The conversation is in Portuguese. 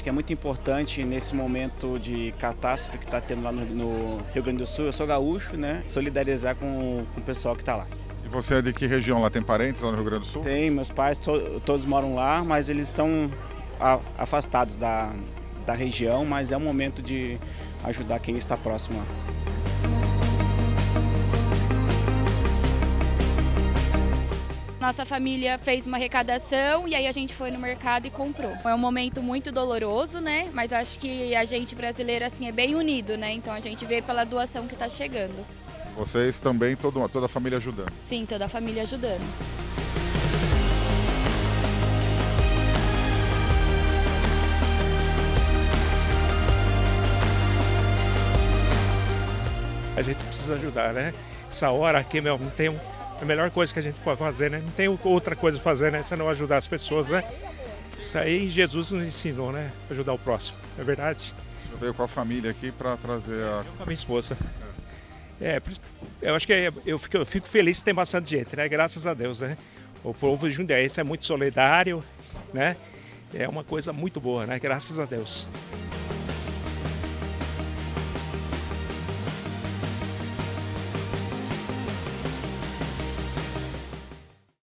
Acho que é muito importante nesse momento de catástrofe que está tendo lá no, no, Rio Grande do Sul. Eu sou gaúcho, né? Solidarizar com, com o pessoal que está lá. E você é de que região lá? Tem parentes lá no Rio Grande do Sul? Tem, meus pais to, todos moram lá, mas eles estão afastados da, da região, mas é o momento de ajudar quem está próximo lá. Nossa família fez uma arrecadação e aí a gente foi no mercado e comprou. É um momento muito doloroso, né? Mas acho que a gente brasileiro assim é bem unido, né? Então a gente vê pela doação que está chegando. Vocês também, toda, toda a família ajudando? Sim, toda a família ajudando. A gente precisa ajudar, né? Essa hora aqui, meu, não tem um a melhor coisa que a gente pode fazer, né? Não tem outra coisa a fazer, né? Se não ajudar as pessoas, né? Isso aí Jesus nos ensinou, né? Ajudar o próximo, é verdade? Você veio com a família aqui para trazer a... com a minha esposa. É, eu acho que é, eu fico, eu fico feliz que tem bastante gente, né? Graças a Deus, né? O povo de Jundiaí é muito solidário, né? É uma coisa muito boa, né? Graças a Deus.